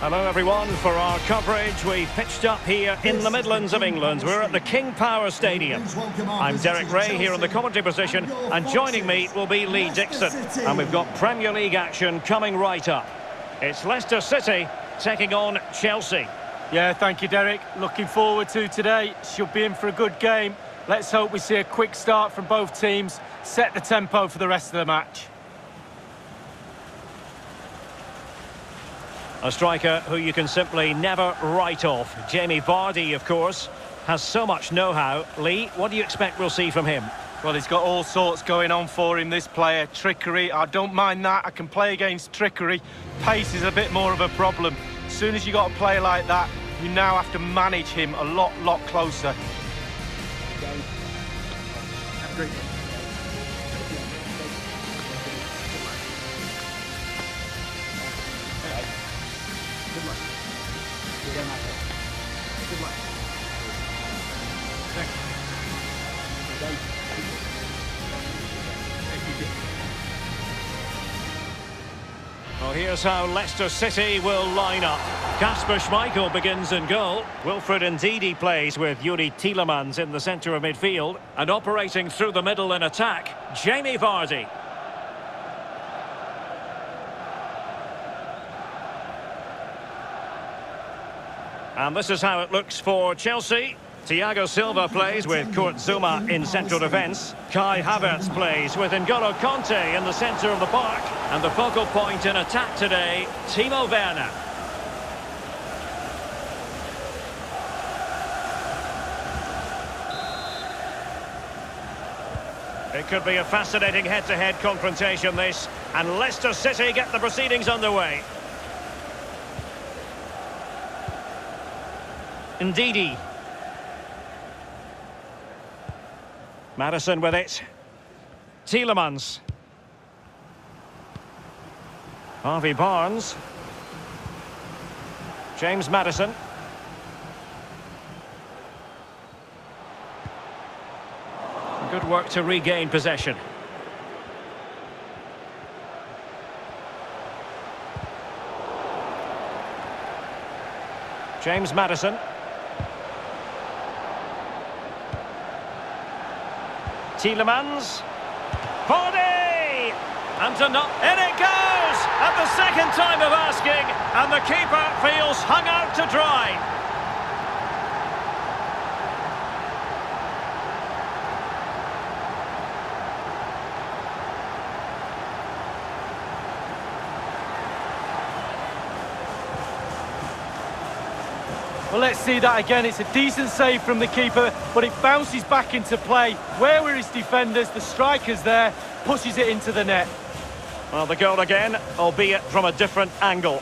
Hello everyone, for our coverage we pitched up here in the Midlands of England. We're at the King Power Stadium. I'm Derek Ray here in the commentary position and joining me will be Lee Dixon. And we've got Premier League action coming right up. It's Leicester City taking on Chelsea. Yeah, thank you Derek. Looking forward to today. Should be in for a good game. Let's hope we see a quick start from both teams, set the tempo for the rest of the match. A striker who you can simply never write off. Jamie Vardy, of course, has so much know-how. Lee, what do you expect we'll see from him? Well, he's got all sorts going on for him, this player. Trickery, I don't mind that. I can play against trickery. Pace is a bit more of a problem. As soon as you got a player like that, you now have to manage him a lot, lot closer. Well, here's how Leicester City will line up. Kasper Schmeichel begins in goal. Wilfred Ndidi plays with Youri Tielemans in the centre of midfield. And operating through the middle in attack, Jamie Vardy. And this is how it looks for Chelsea. Thiago Silva plays with Kurt Zouma in central defence. Kai Havertz plays with N'Golo Kanté in the centre of the park. And the focal point in attack today, Timo Werner. It could be a fascinating head-to-head -head confrontation, this. And Leicester City get the proceedings underway. Ndidi. Maddison with it. Tielemans. Harvey Barnes. James Maddison. Good work to regain possession. James Maddison. Tielemans. Vardy! And to not... In it goes! At the second time of asking, and the keeper feels hung out to dry. Well, let's see that again. It's a decent save from the keeper, but it bounces back into play. Where were his defenders? The striker's there, pushes it into the net. Well, the goal again, albeit from a different angle.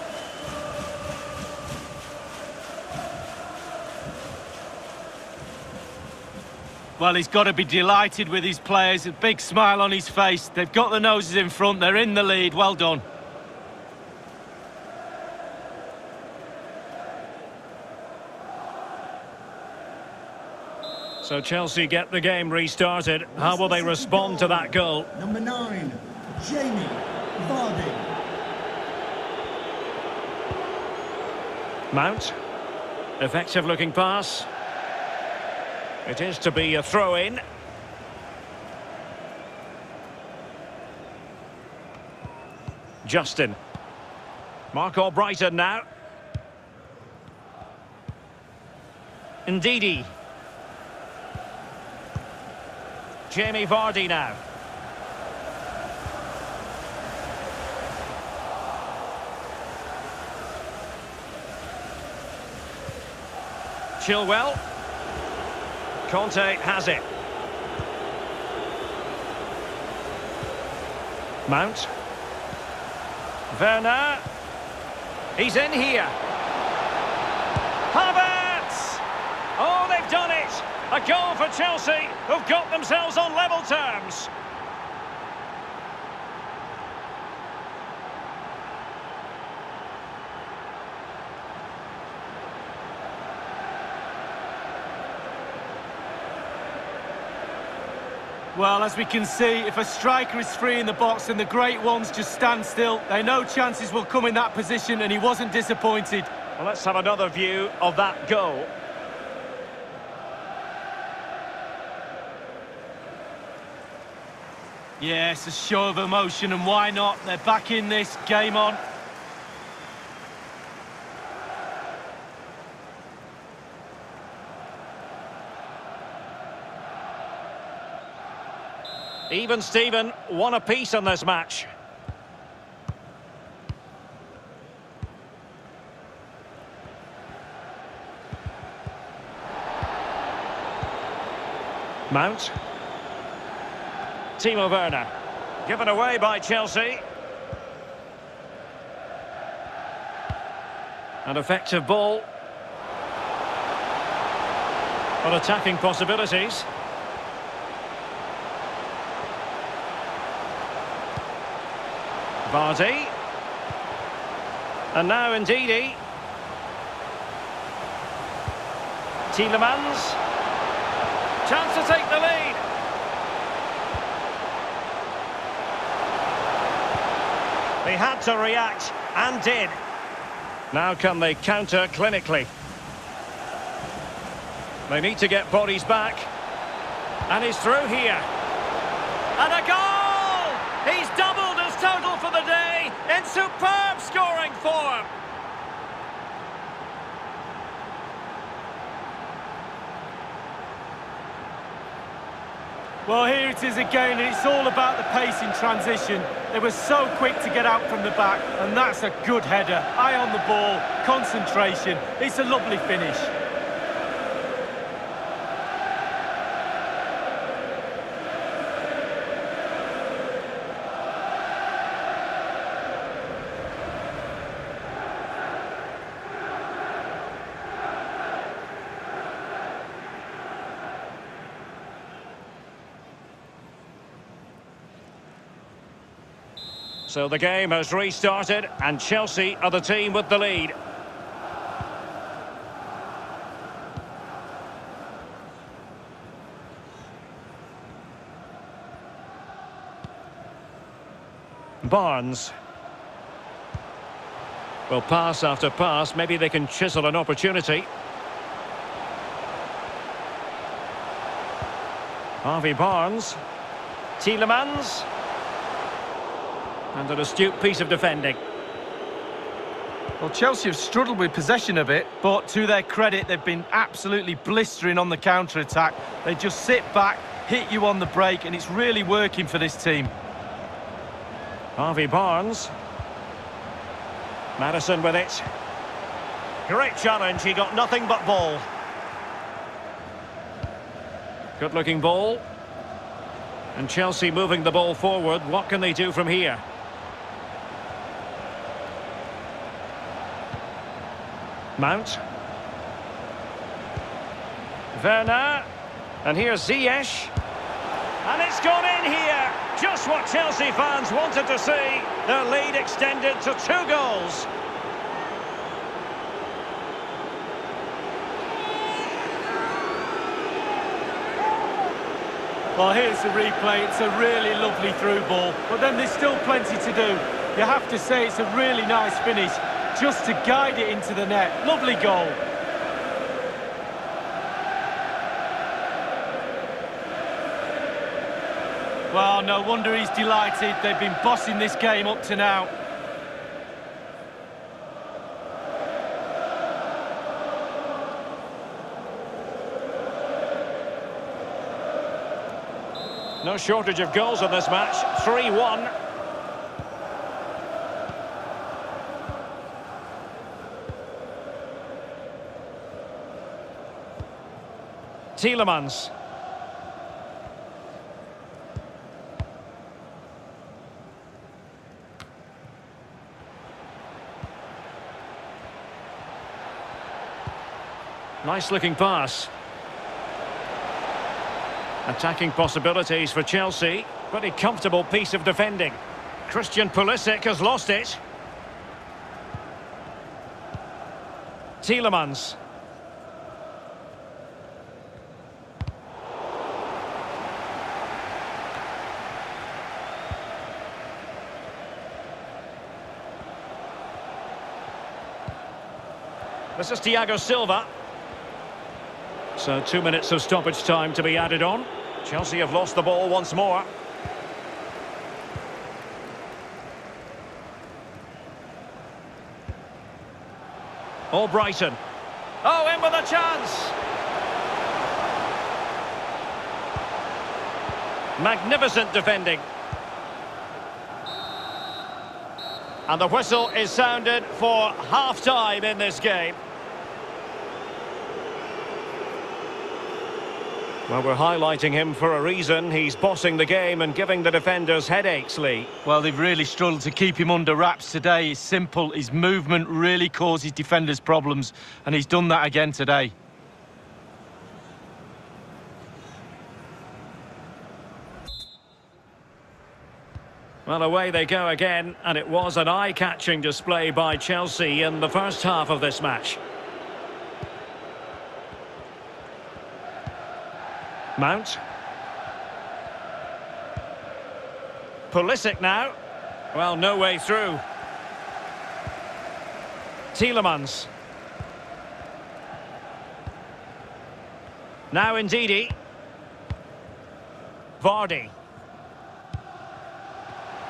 Well, he's got to be delighted with his players. A big smile on his face. They've got the noses in front. They're in the lead. Well done. So Chelsea get the game restarted. How will they respond to that goal? Number nine, Jamie Vardy. Mount. Effective looking pass. It is to be a throw-in. Justin. Marc Albrighton now. Ndidi. Jamie Vardy now. Chilwell. Kanté has it. Mount. Werner. He's in here. Oh, they've done it! A goal for Chelsea, who've got themselves on level terms. Well, as we can see, if a striker is free in the box and the great ones just stand still, they know chances will come in that position and he wasn't disappointed. Well, let's have another view of that goal. Yes, a show of emotion, and why not? They're back in this, game on. Even Steven, one apiece on this match. Mount. Timo Werner. Given away by Chelsea. An effective ball. But attacking possibilities. Vardy. And now Ndidi. Tielemans. Chance to take the lead. They had to react, and did. Now can they counter clinically? They need to get bodies back. And he's through here. And a goal! He's doubled his total for the day in superb Well, here it is again, and it's all about the pace in transition. They were so quick to get out from the back, and that's a good header. Eye on the ball, concentration. It's a lovely finish. So the game has restarted and Chelsea are the team with the lead. Barnes. Well, pass after pass, maybe they can chisel an opportunity. Harvey Barnes. Tielemans. And an astute piece of defending. Well, Chelsea have struggled with possession of it, but to their credit, they've been absolutely blistering on the counter-attack. They just sit back, hit you on the break, and it's really working for this team. Harvey Barnes. Maddison with it. Great challenge, he got nothing but ball. Good looking ball. And Chelsea moving the ball forward, what can they do from here? Mount. Werner. And here's Ziyech. And it's gone in here. Just what Chelsea fans wanted to see. Their lead extended to two goals. Well, here's the replay. It's a really lovely through ball. But then there's still plenty to do. You have to say it's a really nice finish just to guide it into the net. Lovely goal. Well, no wonder he's delighted. They've been bossing this game up to now. No shortage of goals in this match. 3-1. Tielemans. Nice looking pass. Attacking possibilities for Chelsea. Pretty comfortable piece of defending. Christian Pulisic has lost it. Tielemans. This is Thiago Silva. So two minutes of stoppage time to be added on. Chelsea have lost the ball once more. Albrighton. Oh, in with a chance! Magnificent defending. And the whistle is sounded for half-time in this game. Well, we're highlighting him for a reason. He's bossing the game and giving the defenders headaches, Lee. Well, they've really struggled to keep him under wraps today. It's simple. His movement really causes defenders problems, and he's done that again today. Well, away they go again, and it was an eye-catching display by Chelsea in the first half of this match. Mount. Pulisic now. Well, no way through. Tielemans. Now Ndidi. Vardy.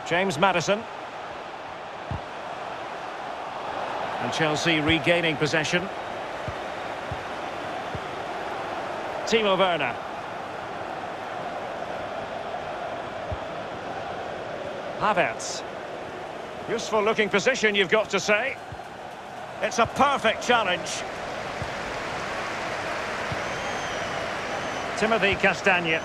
James Maddison. And Chelsea regaining possession. Timo Werner. Havertz. Useful looking position, you've got to say. It's a perfect challenge. Timothy Castagne.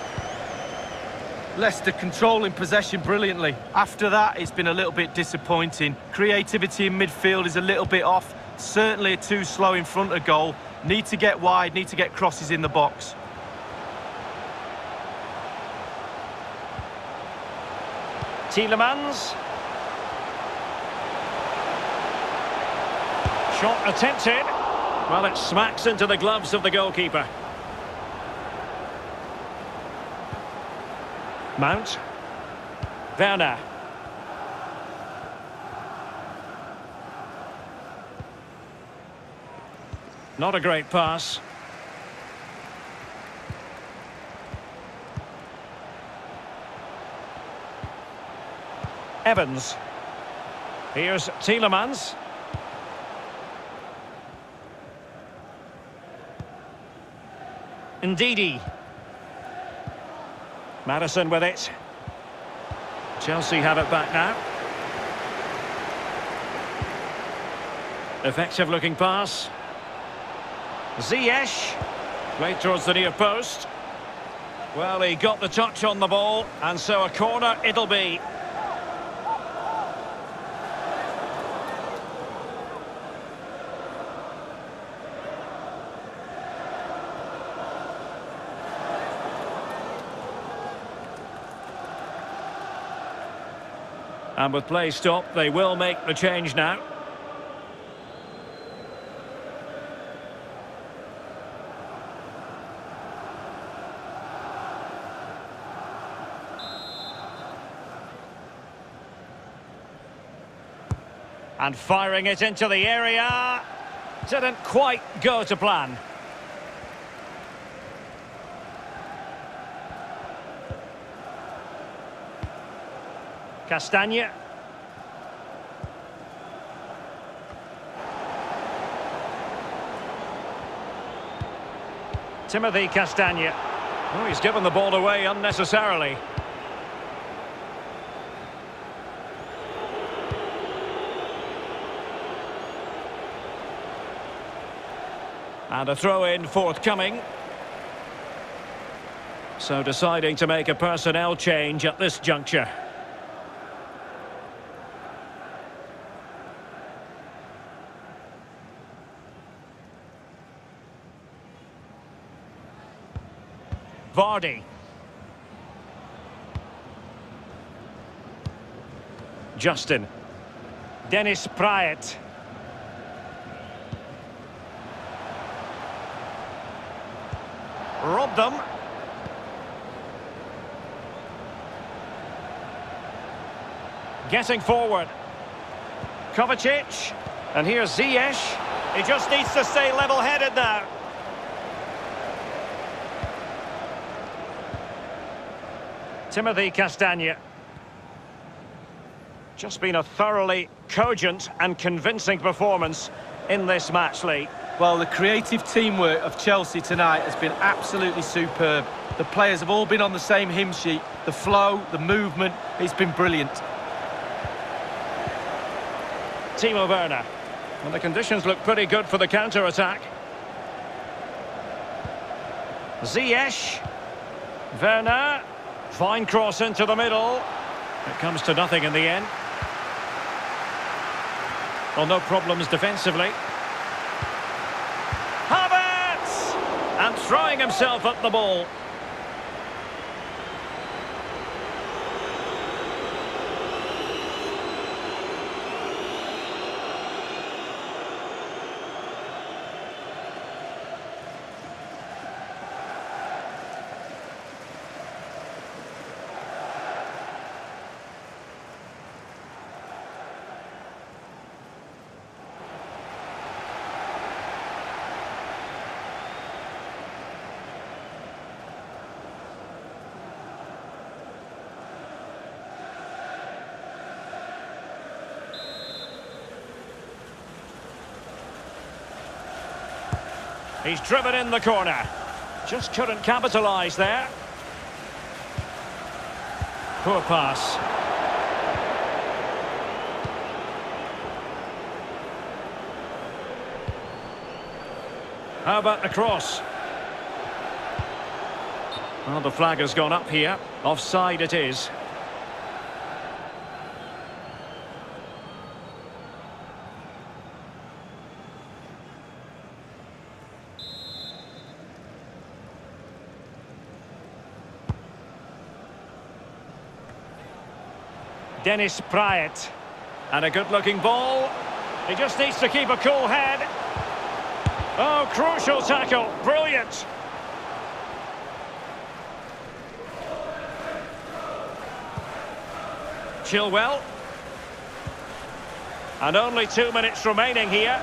Leicester controlling possession brilliantly. After that, it's been a little bit disappointing. Creativity in midfield is a little bit off. Certainly too slow in front of goal. Need to get wide, need to get crosses in the box. Tielemans. Shot attempted. Well, it smacks into the gloves of the goalkeeper. Mount. Werner. Not a great pass. Evans. Here's Tielemans. Ndidi. Maddison with it. Chelsea have it back now. Effective looking pass. Ziyech. Played towards the near post. Well, he got the touch on the ball, and so a corner it'll be. And with play stopped, they will make the change now. And firing it into the area. Didn't quite go to plan. Castagne. Timothy Castagne. Oh, he's given the ball away unnecessarily. And a throw-in forthcoming. So deciding to make a personnel change at this juncture. Vardy. Justin. Dennis Praet. Robbed them. Getting forward. Kovacic. And here's Ziyech. He just needs to stay level-headed now. Timothy Castagne. Just been a thoroughly cogent and convincing performance in this match, Lee. Well, the creative teamwork of Chelsea tonight has been absolutely superb. The players have all been on the same hymn sheet. The flow, the movement, it's been brilliant. Timo Werner. And the conditions look pretty good for the counter-attack. Ziyech. Werner. Fine cross into the middle. It comes to nothing in the end. Well, no problems defensively. Havertz! And throwing himself at the ball. He's driven in the corner. Just couldn't capitalise there. Poor pass. How about the cross? Well, the flag has gone up here. Offside it is. Dennis Praet. And a good-looking ball. He just needs to keep a cool head. Oh, crucial tackle. Brilliant. Chilwell. And only two minutes remaining here.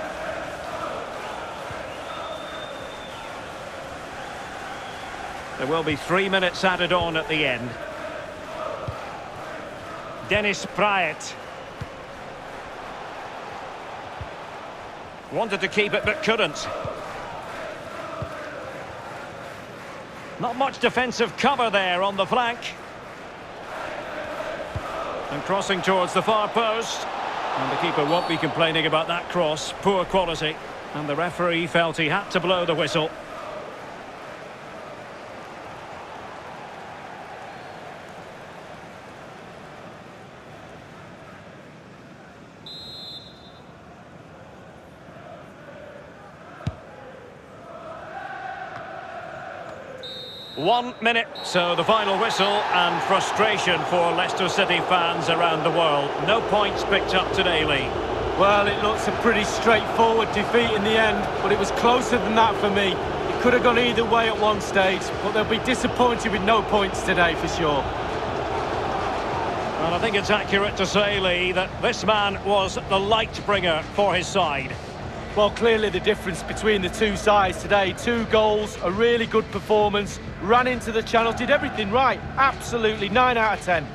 There will be three minutes added on at the end. Dennis Praet. Wanted to keep it but couldn't. Not much defensive cover there on the flank. And crossing towards the far post. And the keeper won't be complaining about that cross. Poor quality. And the referee felt he had to blow the whistle. One minute, so the final whistle and frustration for Leicester City fans around the world. No points picked up today, Lee. Well, it looks a pretty straightforward defeat in the end, but it was closer than that for me. It could have gone either way at one stage, but they'll be disappointed with no points today for sure. Well, I think it's accurate to say, Lee, that this man was the light bringer for his side. Well, clearly the difference between the two sides today. Two goals, a really good performance, ran into the channel, did everything right. Absolutely, 9 out of 10.